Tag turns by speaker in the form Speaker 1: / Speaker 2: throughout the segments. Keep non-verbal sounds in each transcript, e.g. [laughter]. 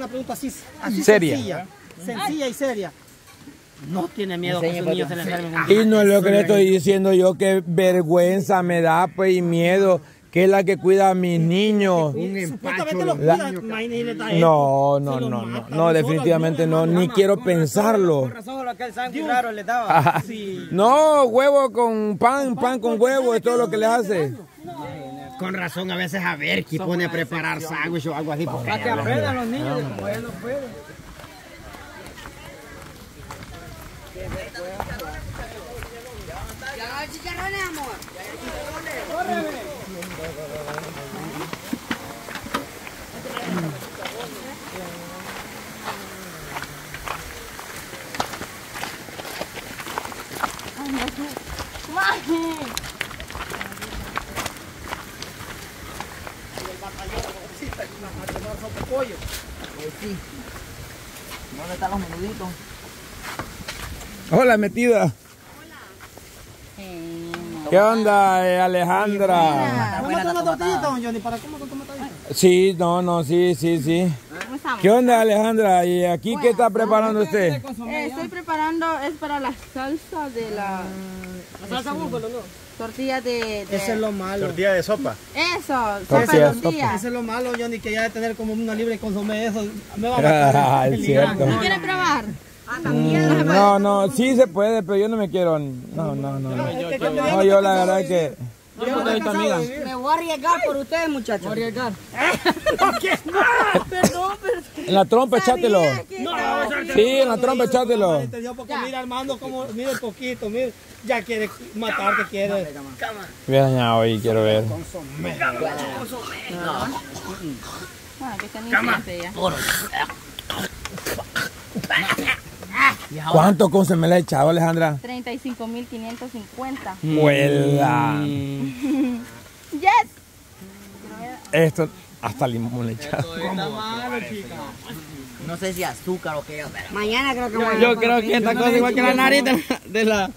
Speaker 1: Una pregunta así, así
Speaker 2: Seria.
Speaker 1: sencilla. Sencilla y seria. No tiene miedo que sus niños se le enfermen.
Speaker 2: Y no es lo que le estoy diciendo yo, que vergüenza me da, pues, y miedo, que es la que cuida a mis niños.
Speaker 1: Supuestamente los
Speaker 2: La-
Speaker 1: cuida.
Speaker 2: No, no, no, no, no, definitivamente no, ni quiero pensarlo. No, huevo con pan, pan con huevo, es todo lo que le hace.
Speaker 3: Con razón, a veces a ver que pone a preparar sándwich o algo así. Para que aprendan los niños, como él no puede.
Speaker 4: ¿Dónde están los menuditos?
Speaker 2: Hola, metida. ¿Qué onda, eh, Alejandra?
Speaker 1: ¿Cómo está una tortillita, don Johnny? ¿Para cómo con tomatadita?
Speaker 2: Sí, no, no, sí, sí, sí. ¿Qué onda, Alejandra? ¿Y aquí qué está preparando usted?
Speaker 5: Estoy preparando, es para la salsa de la
Speaker 1: ¿La salsa búfalo, no?
Speaker 5: tortilla de... de-
Speaker 1: Ese es lo malo.
Speaker 6: Tortilla de sopa.
Speaker 5: Eso, sopa de tortilla.
Speaker 1: Ese es lo malo, Johnny, que ya de tener como una libre consomé eso. Me va a matar. [laughs]
Speaker 2: Ah, es cierto.
Speaker 5: ¿No quiere probar?
Speaker 2: Mm, [laughs] No, no, sí se puede, pero yo no me quiero. No, no, no. No, no yo la verdad que.
Speaker 4: Me voy a arriesgar por ustedes, muchachos. Voy a arriesgar. [laughs]
Speaker 5: Perdón, perdón.
Speaker 2: En la trompa, echátelo. Sí, en la trompa.
Speaker 1: Entendió porque mira Armando como, mira el poquito, mira, ya quiere matarte, quiere.
Speaker 2: Bien dañado hoy, quiero ver.
Speaker 5: Bueno, que está iniciante ya.
Speaker 2: ¿Cuánto consomé le ha echado, Alejandra?
Speaker 5: 35.550.
Speaker 2: Vuela. [laughs]
Speaker 5: Yes.
Speaker 2: Esto, hasta limón le he echado.
Speaker 4: No sé si azúcar o qué. pero Mañana creo que voy a
Speaker 3: Yo creo que esta cosa igual que la nariz de la... De la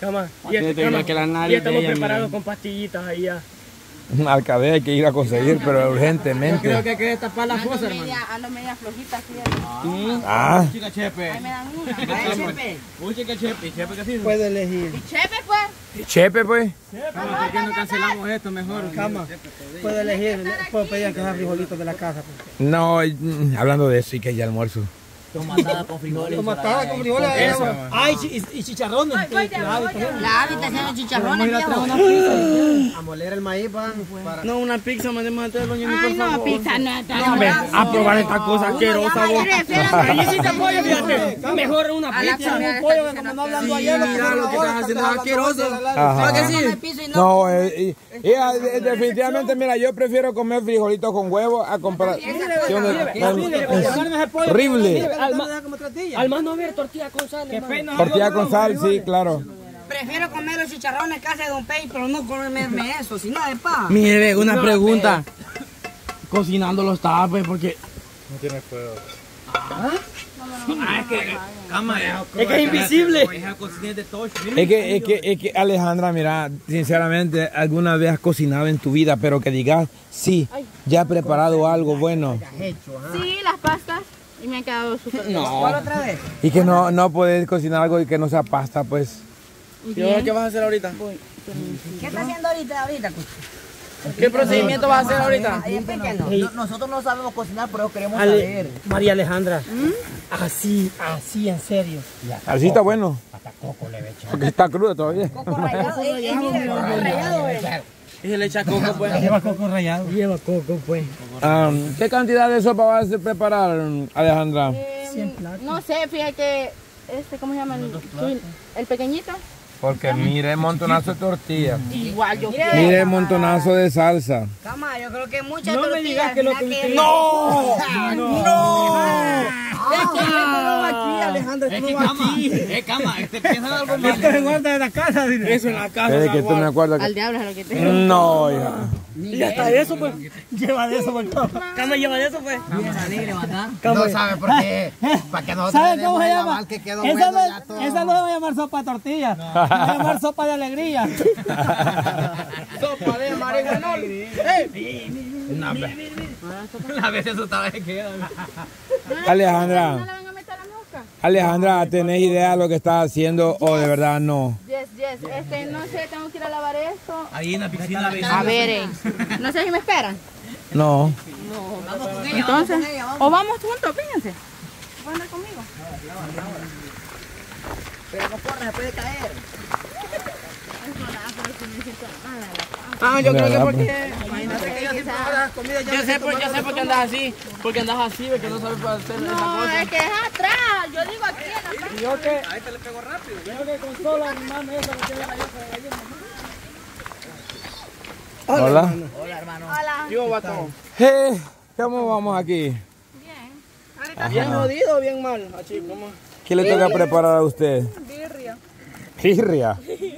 Speaker 1: Cama.
Speaker 3: y este, igual que la nariz de ella, mira.
Speaker 1: con pastillitas ahí ya. [laughs]
Speaker 2: Al cabello hay que ir a conseguir, pero urgentemente.
Speaker 3: Creo que hay que destapar las
Speaker 5: Ando
Speaker 3: cosas, hermano.
Speaker 5: media, ando media flojita aquí.
Speaker 2: Ah,
Speaker 3: Chica chepe.
Speaker 5: Ahí me dan una.
Speaker 4: Ay, chepe.
Speaker 3: Uy, chica chepe. Chepe que sí.
Speaker 1: Puede elegir.
Speaker 5: Chepe, pues.
Speaker 2: chepe, pues.
Speaker 3: ¿Por qué no cancelamos esto mejor?
Speaker 1: Cama. Puede elegir. Puedo pedir que sea frijolitos de la casa. pues.
Speaker 2: No, mm, hablando de eso, y que ya almuerzo.
Speaker 4: Tomatada con frijoles.
Speaker 1: Tomatada con frijoles.
Speaker 3: Eso.
Speaker 1: Ay, y, chicharrones.
Speaker 4: La habitación de chicharrones, viejo.
Speaker 3: A moler el maíz, pan. No, una pizza, mandemos a todos los niños,
Speaker 5: Ay,
Speaker 3: por
Speaker 5: no,
Speaker 3: favor.
Speaker 5: pizza no está.
Speaker 3: A probar esta cosa asquerosa, vos.
Speaker 1: Ahí [laughs] sí te apoyo, fíjate. Mejor una pizza, un pollo, como no hablando
Speaker 3: Sí,
Speaker 1: ayer.
Speaker 3: mira lo que estás haciendo es asqueroso.
Speaker 2: Ajá.
Speaker 3: que sí?
Speaker 2: No, definitivamente, mira, yo prefiero comer frijolitos con huevo a comprar. Horrible.
Speaker 1: Alma no ver tortilla con sal. Qué pena.
Speaker 2: Tortilla con sal, sí, claro.
Speaker 4: Prefiero comer los chicharrones casa de Don Pey, pero no comerme eso, sino de paz.
Speaker 3: Mire, una pregunta. Cocinando los tapes, porque...
Speaker 6: No tiene fuego.
Speaker 3: Es que es invisible.
Speaker 2: Es que, es que, es que Alejandra, mira, sinceramente, alguna vez has cocinado en tu vida, pero que digas, sí, ya he preparado algo bueno.
Speaker 5: Sí, las pastas. Y me han quedado súper [laughs]
Speaker 3: No.
Speaker 4: otra vez?
Speaker 2: Y que no, no puedes cocinar algo y que no sea pasta, pues.
Speaker 3: ¿Y ahora qué vas a hacer ahorita?
Speaker 4: ¿Qué está haciendo ahorita, ahorita?
Speaker 3: ¿Qué procedimiento vas a hacer ahorita?
Speaker 4: Ahí es pequeño. No- nosotros no sabemos cocinar, pero queremos
Speaker 1: Ale-
Speaker 4: saber.
Speaker 1: María Alejandra, así, así, en serio.
Speaker 2: Así está bueno. Porque está crudo todavía.
Speaker 4: Coco rallado, eh, eh, coco rallado, eh.
Speaker 3: Y se le echa coco, pues.
Speaker 1: Lleva coco rallado. Lleva coco, pues.
Speaker 2: Um, ¿Qué cantidad de sopa vas a preparar, Alejandra?
Speaker 5: Eh, no sé, fíjate que, este, ¿cómo se llama? El, el pequeñito.
Speaker 2: Porque mire, montonazo de tortilla.
Speaker 5: Igual yo
Speaker 2: Mire, montonazo de salsa.
Speaker 4: Cama, yo creo que muchas
Speaker 1: No me
Speaker 4: tortillas,
Speaker 1: digas que lo que usted-
Speaker 4: ¡No!
Speaker 1: Que esto [laughs] no Alejandra, no va aquí.
Speaker 3: Eh, cama, este piensa en algo más.
Speaker 1: Esto se guarda de la casa, dile.
Speaker 3: Eso en la casa.
Speaker 2: Desde que tú me acuerdas
Speaker 5: Al diablo es lo que te
Speaker 2: No, hija.
Speaker 1: Y hasta eso, pues. Lleva de eso, pues. Cama lleva de eso, pues.
Speaker 6: No sabe por qué. Para que nosotros
Speaker 1: ¿Sabe
Speaker 6: le
Speaker 1: cómo se
Speaker 6: el
Speaker 1: llama?
Speaker 6: aval que quedó
Speaker 1: Esa
Speaker 6: bueno
Speaker 1: no, esa no se va a llamar sopa de tortilla. Se va a llamar sopa de alegría.
Speaker 3: Sopa de marihuanol. No, veces eso estaba de que.
Speaker 5: ¿No
Speaker 2: Alejandra,
Speaker 5: le van a meter a la mosca?
Speaker 2: Alejandra, ¿tenés idea de lo que estás haciendo o de verdad no?
Speaker 5: Yes, yes. Este, no sé, tengo que ir a lavar esto.
Speaker 3: Ahí en la piscina.
Speaker 5: A ver, eh. No sé si me esperan.
Speaker 2: No.
Speaker 5: Entonces, o vamos juntos, fíjense. ¿Van a andar conmigo?
Speaker 4: Pero no corre, se puede caer.
Speaker 7: Ah, yo creo que porque. Yo sé, por, yo sé por qué andas así. Porque andas así, porque no sabes hacer esa
Speaker 5: No,
Speaker 7: cosa.
Speaker 5: es que es atrás. Yo digo aquí en la
Speaker 1: Yo que. Ahí te le pegó rápido. Yo que con solo animarme eso lo tiene la llave de gallina.
Speaker 2: Hola.
Speaker 5: Hola.
Speaker 7: Yo, vato.
Speaker 2: Hey, ¿Cómo vamos aquí?
Speaker 5: Bien.
Speaker 7: ¿Bien jodido o bien mal? Así, ¿cómo?
Speaker 2: ¿Qué le toca preparar a usted?
Speaker 5: Birria.
Speaker 2: Birria. [laughs]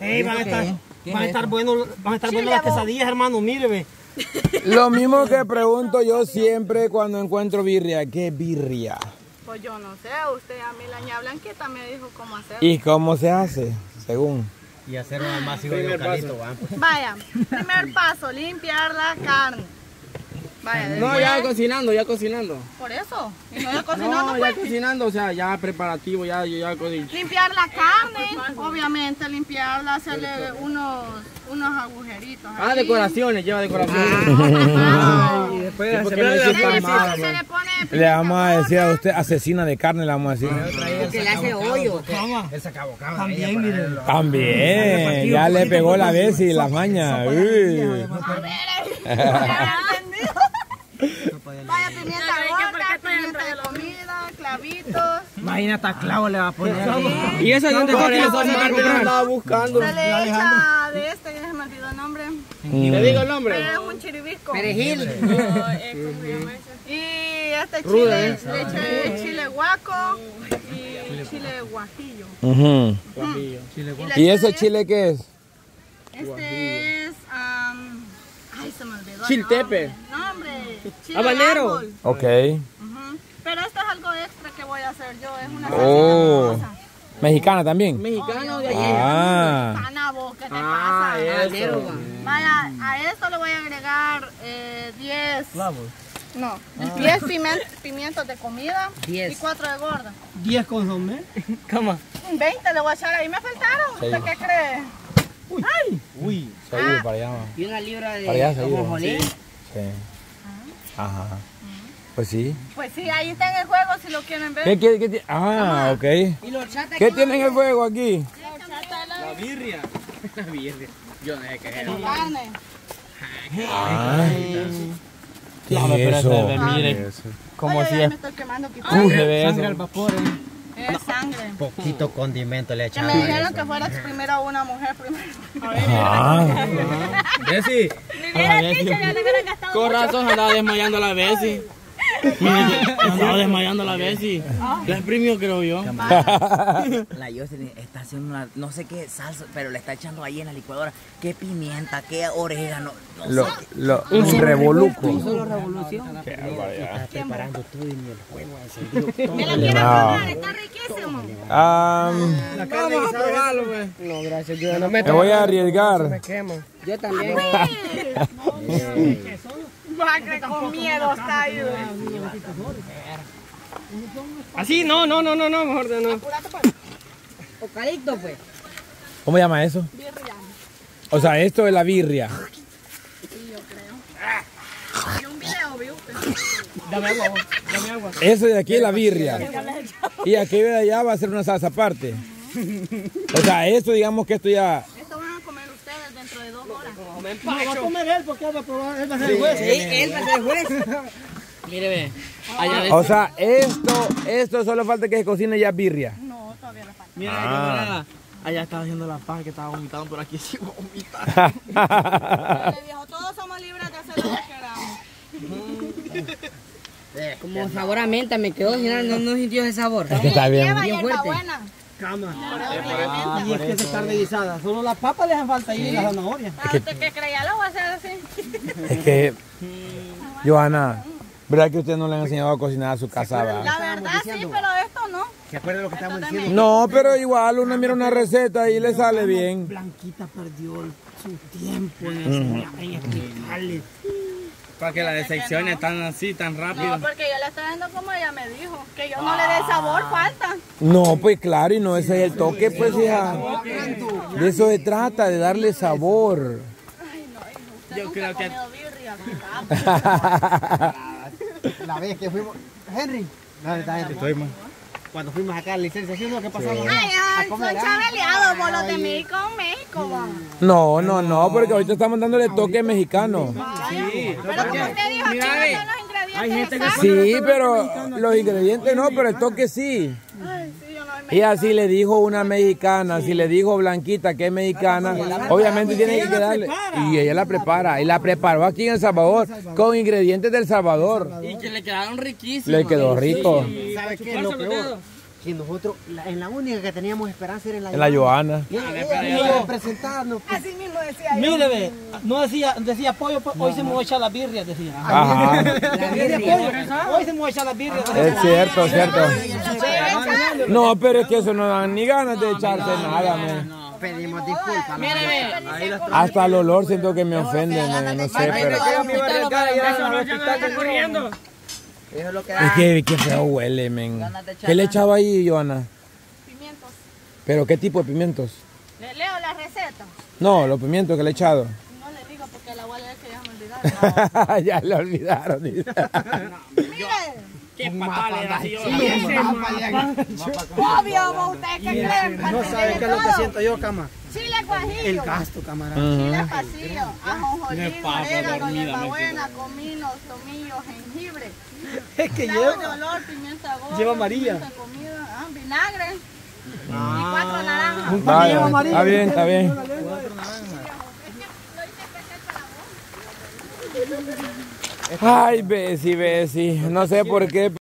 Speaker 1: Ey, van a estar, van a estar buenos, van a estar buenas las quesadillas, hermano, mire, ve. [laughs]
Speaker 2: Lo mismo que pregunto yo siempre cuando encuentro birria. ¿Qué birria?
Speaker 5: Pues yo no sé, usted a mí la ña blanquita me dijo cómo hacer.
Speaker 2: ¿Y cómo se hace? Según.
Speaker 3: Y hacer un masivo de eucalipto, va.
Speaker 5: Vaya, primer paso, limpiar la carne. Vaya,
Speaker 7: No,
Speaker 5: después-
Speaker 7: ya cocinando, ya cocinando.
Speaker 5: Por eso. Y no ya cocinando,
Speaker 7: No, ya
Speaker 5: pues.
Speaker 7: cocinando, o sea, ya preparativo, ya, yo ya.
Speaker 5: Limpiar la carne, obviamente limpiarla, hacerle unos, unos agujeritos.
Speaker 7: Ah,
Speaker 5: ahí.
Speaker 7: decoraciones, lleva decoraciones.
Speaker 5: Ah,
Speaker 7: Y después
Speaker 2: ¿por
Speaker 7: se
Speaker 2: le
Speaker 5: se, pone
Speaker 2: vamos a decir a usted asesina de carne, le vamos a decir.
Speaker 4: Porque le hace hoyo.
Speaker 3: Bocado.
Speaker 1: También, mire.
Speaker 2: También, ya le pegó la vez y la maña. Uy.
Speaker 5: Vaya pimienta gorda, pimienta de comida, clavitos.
Speaker 3: Imagínate hasta clavo le va a poner.
Speaker 7: Y esa que
Speaker 5: eso
Speaker 7: le andaba buscando.
Speaker 5: Se le echa de este, que se me olvidó el nombre.
Speaker 7: ¿Le digo el nombre?
Speaker 5: Pero es un chiribisco.
Speaker 4: Perejil.
Speaker 5: Y este chile, le eché chile guaco y chile guajillo.
Speaker 2: Ujú.
Speaker 5: Y, le
Speaker 2: ¿Y
Speaker 5: eché
Speaker 2: ese chile qué es?
Speaker 5: Este es. ay, se me olvidó.
Speaker 7: Chiltepe.
Speaker 5: Chile
Speaker 7: Habanero.
Speaker 2: Ok.
Speaker 5: Ujú. Pero esto es algo extra que voy a hacer yo. Es una
Speaker 2: Oh.
Speaker 5: salsa
Speaker 2: ¿Mexicana también?
Speaker 7: Mexicano de allí.
Speaker 2: Ah.
Speaker 5: Vos, ¿qué te
Speaker 7: Ah,
Speaker 5: pasa?
Speaker 7: eso.
Speaker 5: Vaya, a esto le voy a agregar eh, 10. No, 10 piment- pimientos de comida
Speaker 4: Diez.
Speaker 5: y 4 de gorda.
Speaker 1: 10 consomé.
Speaker 7: ¿Cómo?
Speaker 5: 20 le voy a echar ahí. Me faltaron. ¿Usted qué cree?
Speaker 1: Uy.
Speaker 2: Se ha ido para allá.
Speaker 4: Y una libra de
Speaker 2: Para allá
Speaker 4: ajonjolí.
Speaker 2: Sí. Ajá. Pues sí.
Speaker 5: Pues sí, ahí está en el juego si lo quieren ver.
Speaker 2: ¿Qué, qué, qué Ah, ok.
Speaker 4: Y los chatas
Speaker 2: ¿Qué tiene en el fuego aquí?
Speaker 7: La birria. [laughs] La birria. Yo no sé qué es.
Speaker 5: Carne.
Speaker 2: Ah. ¿Qué es eso?
Speaker 5: Mire.
Speaker 7: Como
Speaker 5: Ay,
Speaker 7: si
Speaker 5: ay,
Speaker 7: es-
Speaker 5: me estoy quemando
Speaker 1: Sangre al vapor, eh.
Speaker 5: Es sangre.
Speaker 3: Poquito condimento le
Speaker 5: Que me dijeron que fuera primero una mujer primero.
Speaker 2: Ah.
Speaker 3: Bessie.
Speaker 5: Me hubiera dicho, ya le hubiera gastado
Speaker 7: Con razón andaba desmayando la Bessie. Andaba desmayando la Bessie. La exprimió, creo yo.
Speaker 4: La Jocelyn está haciendo una, no sé qué salsa, pero le está echando ahí en la licuadora. Qué pimienta, qué orégano. No
Speaker 2: Lo,
Speaker 4: sé.
Speaker 2: lo, un revoluco.
Speaker 4: Solo revolución.
Speaker 2: Qué barbaridad.
Speaker 3: Preparando todo y ni el encendido. [laughs]
Speaker 5: Me lo quiero
Speaker 2: No.
Speaker 5: probar, está riquísimo.
Speaker 2: Ah,
Speaker 7: Vamos a probarlo, pues. No, gracias, yo no me
Speaker 2: me voy a arriesgar.
Speaker 7: quemo.
Speaker 4: Yo también. [laughs]
Speaker 5: Macre con miedo está ahí.
Speaker 7: Así, no, no, no, no, no, mejor de no.
Speaker 4: Eucalipto, pues.
Speaker 2: ¿Cómo llama eso? O sea, esto es la birria.
Speaker 5: Y un video, ¿vio usted?
Speaker 2: Eso de aquí es la birria. Y aquí de allá va a ser una salsa aparte. O sea, esto digamos que esto ya...
Speaker 5: Esto van a comer ustedes dentro de dos horas.
Speaker 1: No va a comer él porque él va a probar. Él va a ser el juez.
Speaker 4: Sí, él va a ser el juez.
Speaker 7: Mire, ve. Allá de
Speaker 2: O sea, esto, esto solo falta que se cocine ya birria.
Speaker 5: No, todavía le falta.
Speaker 7: Mira,
Speaker 2: Ah.
Speaker 7: camarada. Allá estaba haciendo la paz que estaba vomitando, por aquí sí vomita.
Speaker 5: Dale, [laughs] viejo, todos somos libres de hacer lo que queramos.
Speaker 4: Como sabor a menta me quedó, no, no, no sintió ese sabor.
Speaker 2: Es que está bien.
Speaker 5: Lleva
Speaker 4: bien
Speaker 5: hierba
Speaker 4: fuerte.
Speaker 5: buena.
Speaker 1: Cama.
Speaker 5: Ah,
Speaker 1: Y es que es carne guisada. Solo las papas le hacen falta ahí y la zanahoria.
Speaker 5: Ah, ¿Usted qué creía? Lo voy a hacer así.
Speaker 2: Es que, Johanna, ¿verdad que usted no le han enseñado a cocinar a su casa?
Speaker 5: La verdad sí, pero esto no.
Speaker 3: ¿Se acuerda lo que estamos diciendo?
Speaker 2: No, pero igual uno mira una receta y le sale bien.
Speaker 1: Blanquita perdió su tiempo en, en explicarle.
Speaker 7: Para que la decepcione tan así, tan rápido.
Speaker 5: No, porque yo le estoy dando como ella me dijo, que yo no le dé sabor, falta.
Speaker 2: No, pues claro, y no ese es el toque, pues hija. De eso se trata, de darle sabor.
Speaker 5: Usted
Speaker 7: Yo
Speaker 5: nunca
Speaker 7: creo que-. [laughs]
Speaker 3: La vez que fuimos. Henry. ¿Dónde está Henry? Cuando fuimos acá a la licencia, ¿sí o no? ¿Qué pasamos?
Speaker 5: Ay, ay, son chabeleados por los de México, México, va.
Speaker 2: No, no, no, porque ahorita estamos dándole toque mexicano.
Speaker 5: Pero como usted dijo, aquí no están los ingredientes.
Speaker 2: Sí, pero los ingredientes no, pero el toque sí.
Speaker 5: Ay, sí,
Speaker 2: Y así le dijo una mexicana, si le dijo Blanquita que es mexicana, obviamente tiene que quedarle. Y ella la prepara, y la preparó aquí en El Salvador, con ingredientes del Salvador.
Speaker 7: Y que le quedaron riquísimos.
Speaker 2: Le quedó rico.
Speaker 3: ¿Sabe qué es lo peor? Que nosotros, la- en la única que teníamos esperanza era en la
Speaker 2: En la Joana.
Speaker 3: Y ella- ella iba a presentarnos. pues.
Speaker 5: Así mismo decía yo.
Speaker 1: Mire, ve, no decía, decía pollo, pues, hoy se me voy a echar las birrias, decía.
Speaker 2: Ajá.
Speaker 1: Decía pollo, hoy se me voy a echar las birrias.
Speaker 2: Es cierto, es cierto. No, pero es que eso no dan ni ganas de echarse nada, man.
Speaker 3: Pedimos disculpas.
Speaker 7: Mire.
Speaker 2: Hasta el olor siento que me ofende, no sé, pero...
Speaker 4: Eso es lo que
Speaker 2: Es
Speaker 4: da.
Speaker 2: que qué feo huele, men. ¿Qué le echaba ahí, Joana?
Speaker 5: Pimientos.
Speaker 2: ¿Pero qué tipo de pimientos?
Speaker 5: Le leo la receta.
Speaker 2: No, los pimientos que le he echado.
Speaker 5: No le digo porque la voy a leer que ya me olvidaron. [laughs]
Speaker 2: ya le olvidaron. dice. [laughs]
Speaker 5: Mire,
Speaker 7: Qué patada le da yo.
Speaker 5: obvio, vos, ¿ustedes qué creen?
Speaker 1: No saben qué es lo que siento yo, cama.
Speaker 5: Chile guajillo.
Speaker 1: El gasto, camarada.
Speaker 5: Chile pasillo, ajonjolí, orégano, hierbabuena, comino, tomillo, jengibre,
Speaker 1: Es que
Speaker 5: de
Speaker 1: lleva.
Speaker 5: olor, pimienta gorda,
Speaker 1: Lleva amarilla.
Speaker 5: de ah, vinagre y cuatro naranjas.
Speaker 2: Está bien, está bien. Ay, Bessie, Bessie. No sé por qué.